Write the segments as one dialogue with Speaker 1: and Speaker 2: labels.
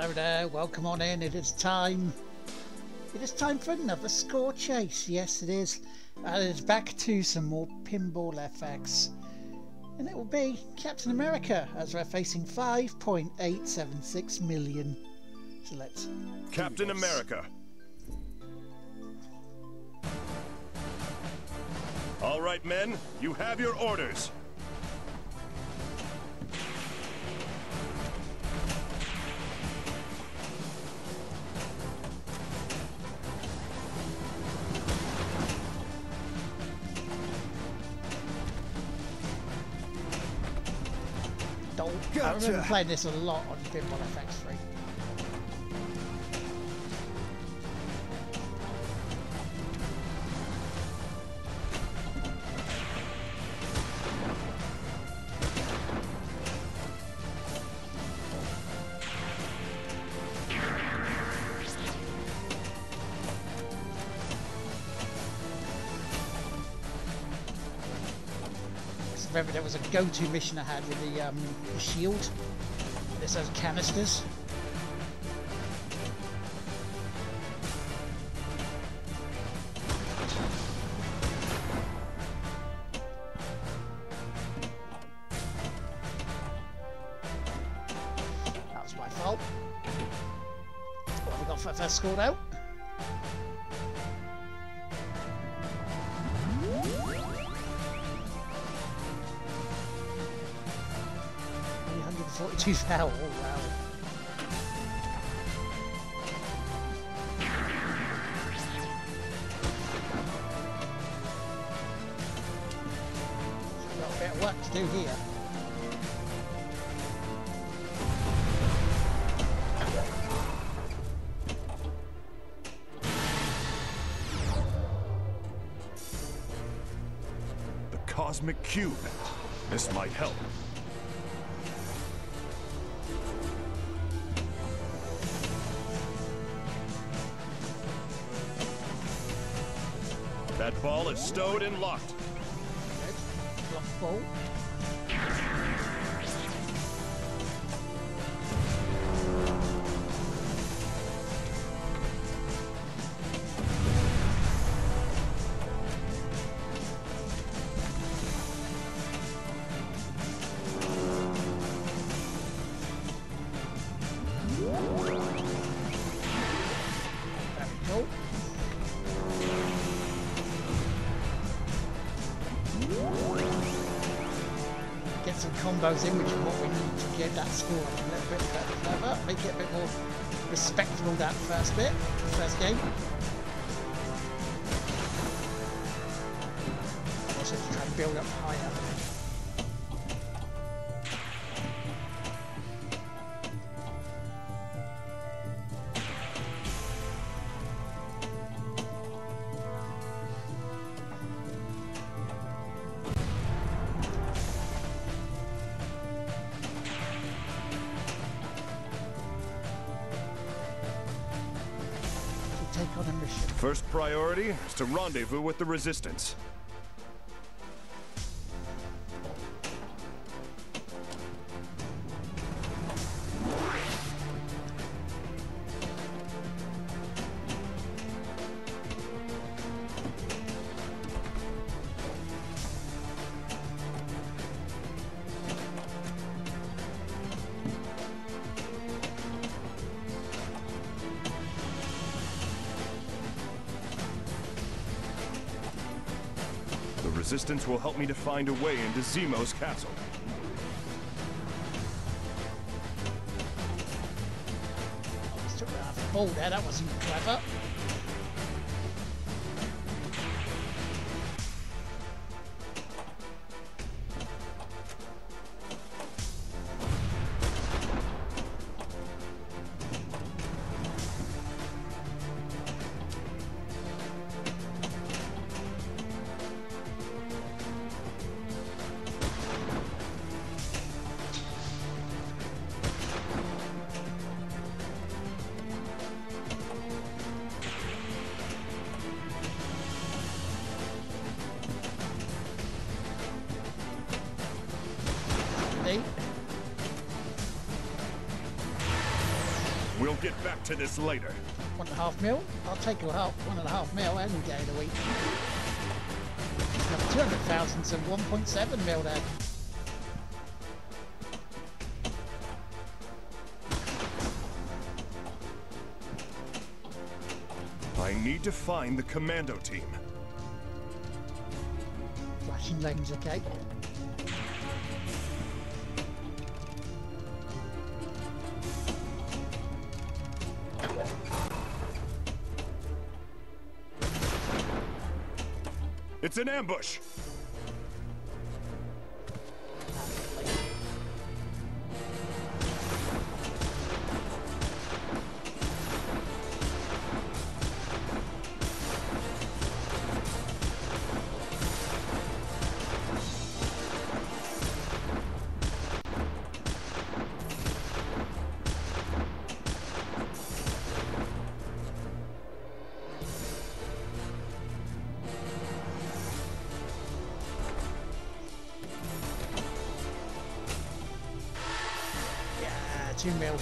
Speaker 1: Hello there, welcome on in. It is time. It is time for another score chase. Yes, it is. And it's back to some more Pinball FX. And it will be Captain America as we're facing 5.876 million. So let's.
Speaker 2: Captain America. All right, men, you have your orders.
Speaker 1: Don't. I remember playing this a lot on Pinball FX3. Go-to mission I had with the, um, the shield. This those canisters. That was my fault. What have we got for first score out? 42 foul. Oh, wow. Got a bit of work to do here.
Speaker 2: The Cosmic Cube. This might help. That ball is stowed and locked.
Speaker 1: Some combos in, which is what we need to get that score a little bit further, make it a bit more respectable that first bit, first game. Also to try and build up higher. To
Speaker 2: rendezvous with the Resistance. Resistance will help me to find a way into Zemo's castle.
Speaker 1: Oh, there, that wasn't clever.
Speaker 2: Back to this later.
Speaker 1: One and a half mil? I'll take a half, one and a half mil any day of the week. Another 200,000 to 1.7 mil there.
Speaker 2: I need to find the commando team.
Speaker 1: Flashing lanes, okay.
Speaker 2: It's an ambush!
Speaker 1: Two mil.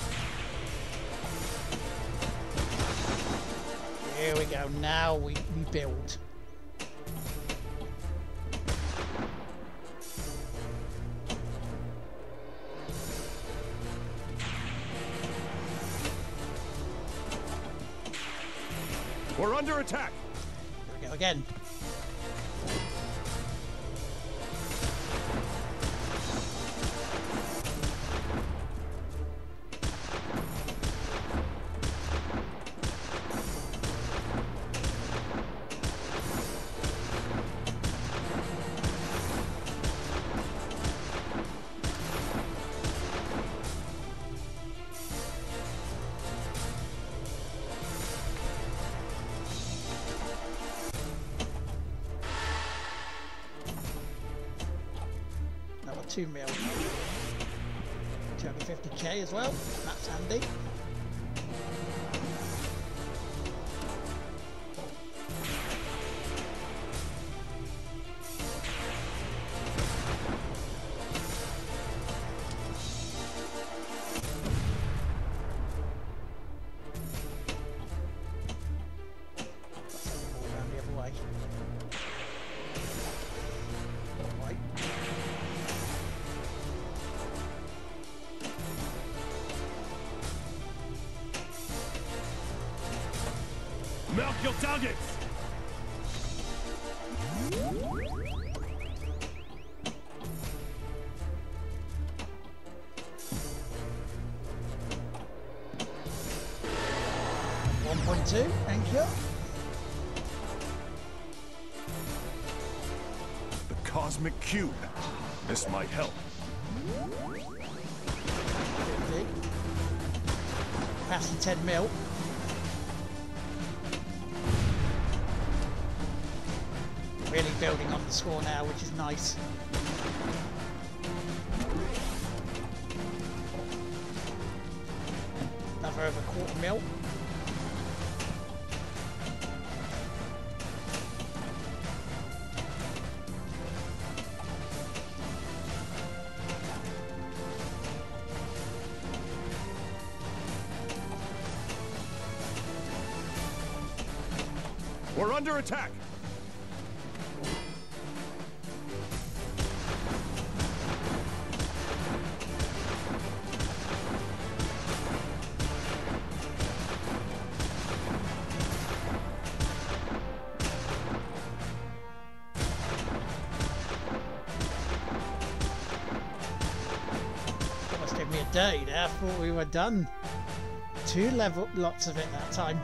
Speaker 1: Here we go. Now we, we build.
Speaker 2: We're under attack!
Speaker 1: Here we go again. Two mil. 250k as well. That's handy.
Speaker 2: Targets!
Speaker 1: One point two. Thank you.
Speaker 2: The Cosmic Cube. This might help.
Speaker 1: 50. Passing 10 mil. Really building up the score now, which is nice. Another over quarter mil.
Speaker 2: We're under attack!
Speaker 1: Almost gave me a day there. I thought we were done. Two level, lots of it that time.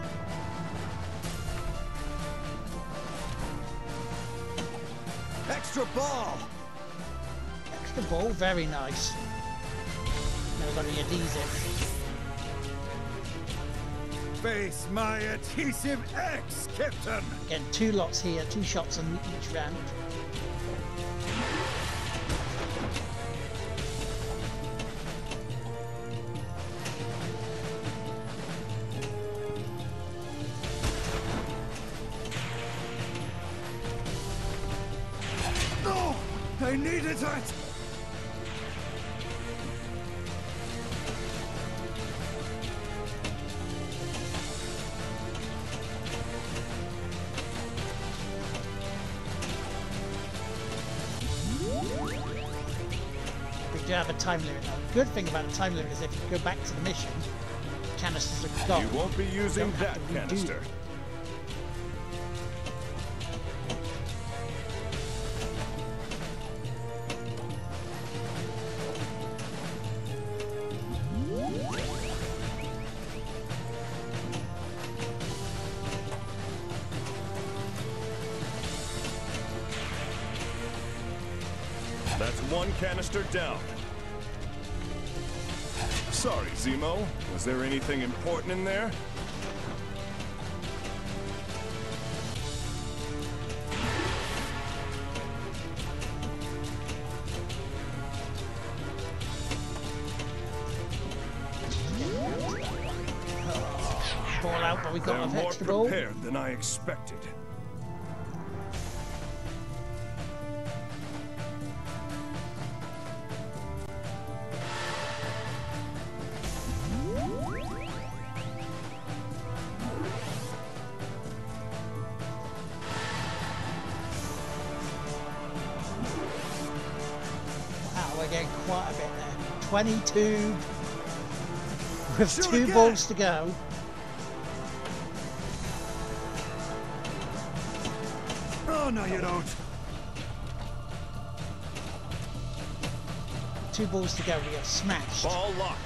Speaker 3: Extra ball!
Speaker 1: Extra ball, very nice. Never got any adhesive.
Speaker 3: Face my adhesive X, Captain!
Speaker 1: Again, two lots here, two shots on each round.
Speaker 3: I needed that!
Speaker 1: do have a time limit. Now, the good thing about a time limit is if you go back to the mission, canisters are gone.
Speaker 2: You won't be using that canister. One canister down. Sorry, Zemo. Was there anything important in there?
Speaker 1: Ball out, but we got
Speaker 2: They're more prepared than I expected.
Speaker 1: Quite a bit there. 22 with
Speaker 3: Shoot
Speaker 1: two
Speaker 3: again.
Speaker 1: balls to go.
Speaker 3: Oh, no, you don't.
Speaker 1: Two balls to go. We are smashed.
Speaker 2: Ball locked.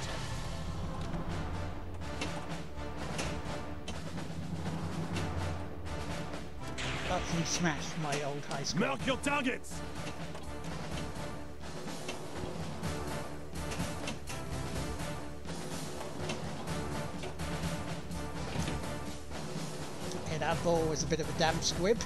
Speaker 1: Utterly smashed my old high school.
Speaker 3: Milk your targets!
Speaker 1: That ball was a bit of a damn squib.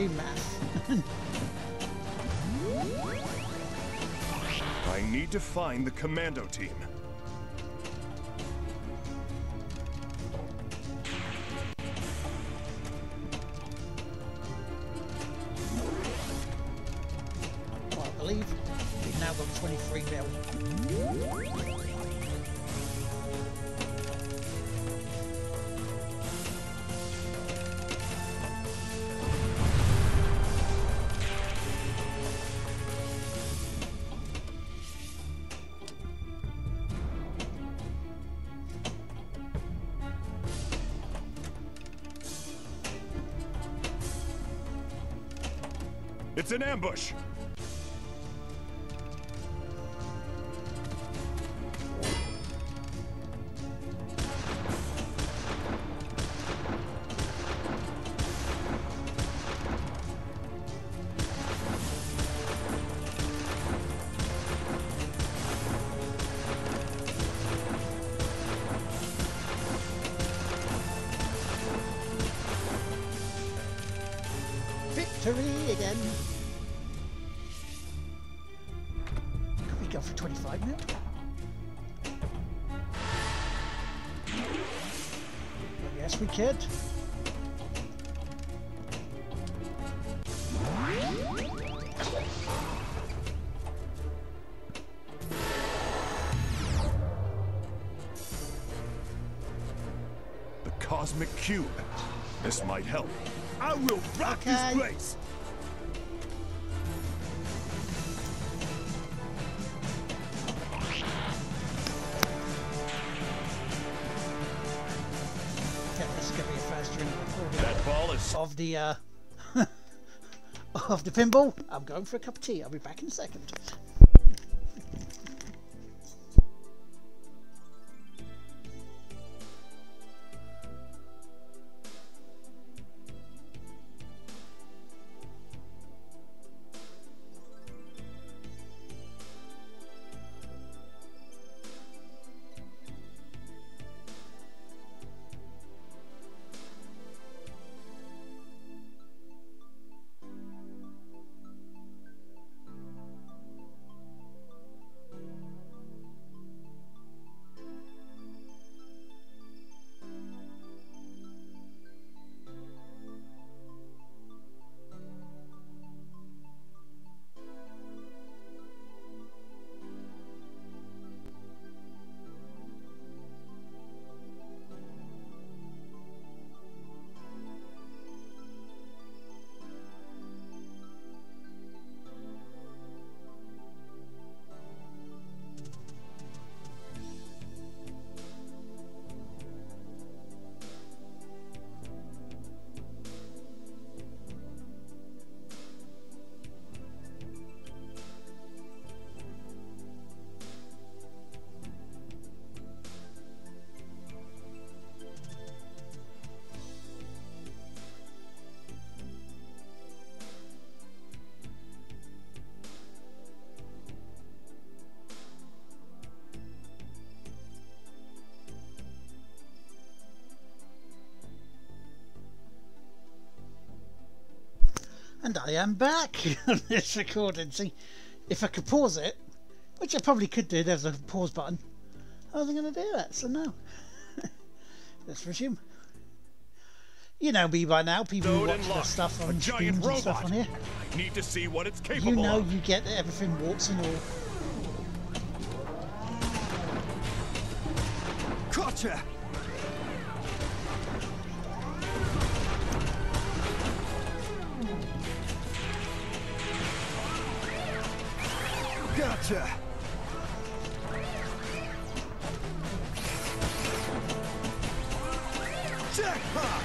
Speaker 1: Do math.
Speaker 2: I need to find the commando team. It's an ambush. Cosmic Cube. This might help.
Speaker 3: I will rock
Speaker 1: Okay.
Speaker 3: this place!
Speaker 1: Okay, this going to be a first
Speaker 2: That ball is
Speaker 1: of the uh, of the pinball. I'm going for a cup of tea. I'll be back in a second. And I am back on this recording. See, if I could pause it, which I probably could do, there's a pause button. I wasn't going to do that, so no. Let's resume. You know me by now, people who watch
Speaker 2: lock.
Speaker 1: stuff on
Speaker 2: giant
Speaker 1: streams and stuff on here.
Speaker 2: I need to see what it's capable
Speaker 1: You know
Speaker 2: of.
Speaker 1: you get everything warts and all.
Speaker 3: Gotcha! Gotcha! Jackpot!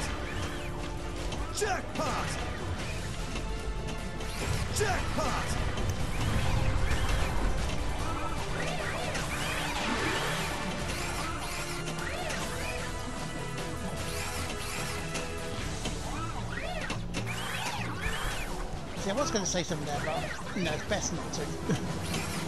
Speaker 3: Jackpot! Jackpot!
Speaker 1: See, I was going to say something there, but, no, it's best not to.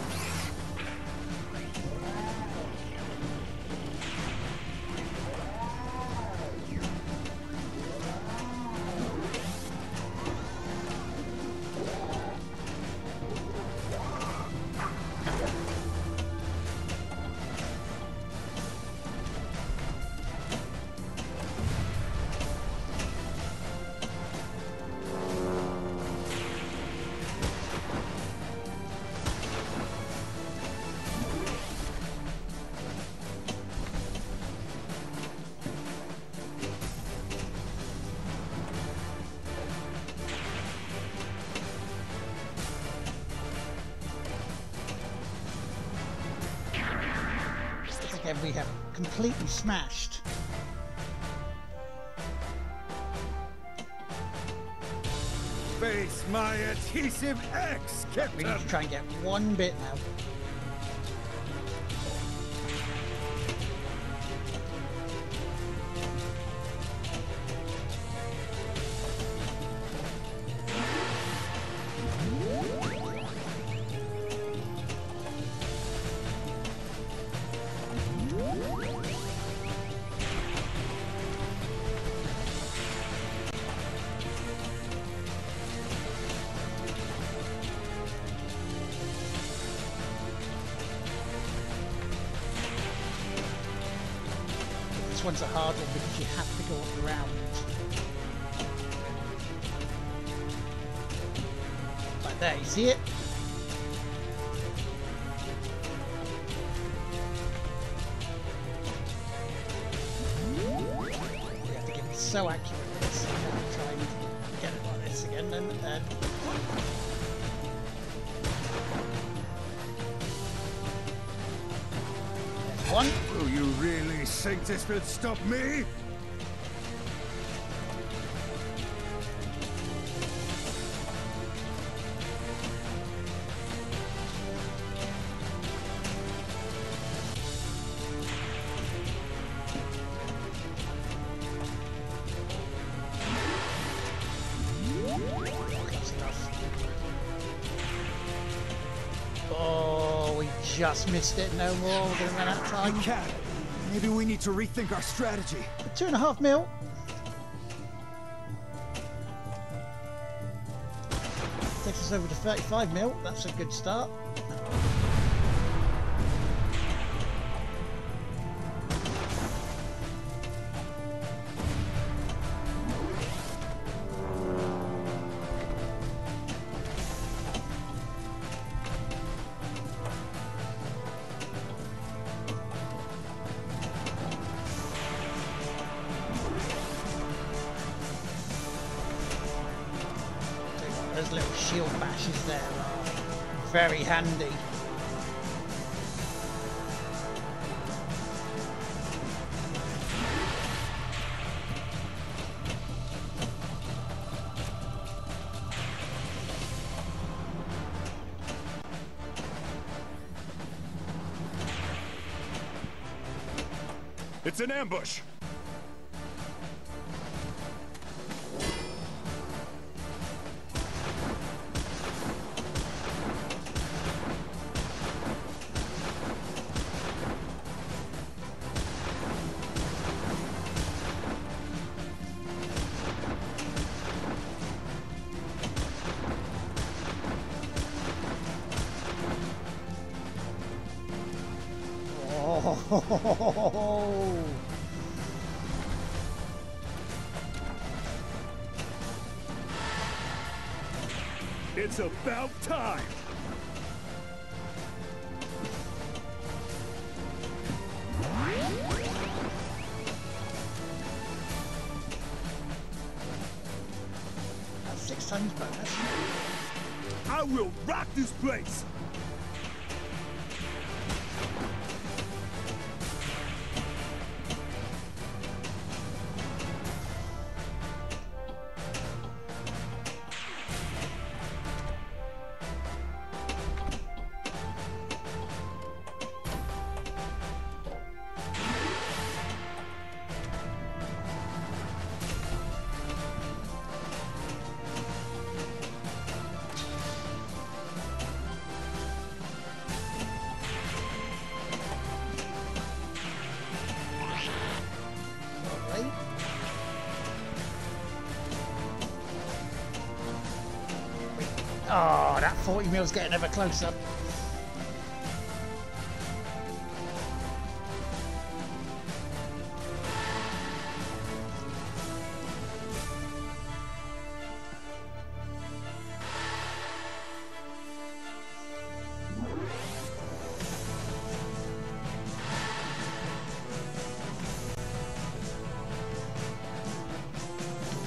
Speaker 1: We have completely smashed.
Speaker 3: Face my adhesive X, Captain!
Speaker 1: We need to try and get one bit now. One's a hard one because you have to go around. Like there, you see it? You have to get it so accurate this. Try and get it like this again and, and one.
Speaker 3: Do you really think this will stop me?
Speaker 1: Missed it. No more. We're going to run out of time.
Speaker 3: Cat, maybe we need to rethink our strategy.
Speaker 1: Two and a half mil. Takes us over to 35 mil. That's a good start.
Speaker 2: It's an ambush. It's about time!
Speaker 1: that's six times bonus.
Speaker 2: I will rock this place!
Speaker 1: That 40 mil's getting ever closer.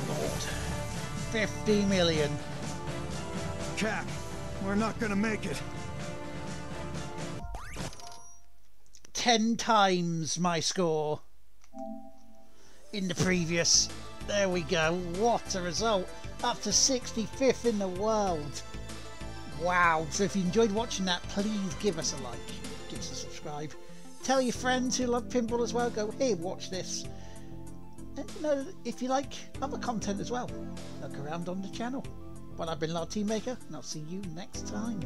Speaker 1: Lord. 50 million.
Speaker 3: Cap, we're not gonna make it.
Speaker 1: 10 times my score in the previous. There we go. What a result. Up to 65th in the world. Wow. So if you enjoyed watching that, please give us a like. Give us a subscribe. Tell your friends who love pinball as well. go, hey, watch this. Uh, and you know, if you like other content as well, look around on the channel. Well, I've been Team Maker, and I'll see you next time.